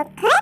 Okay.